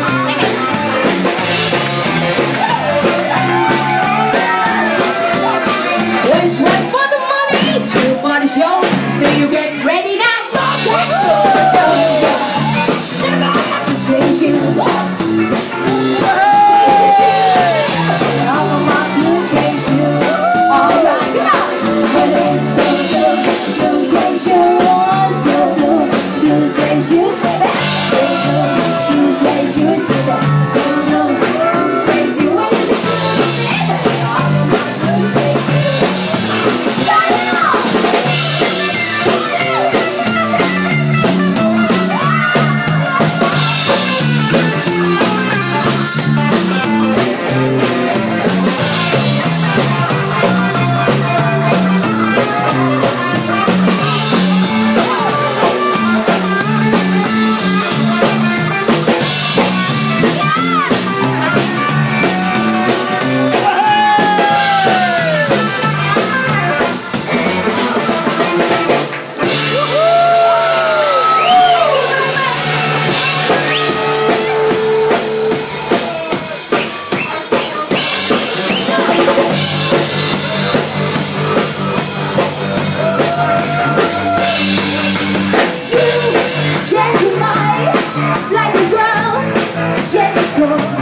Mama. Changes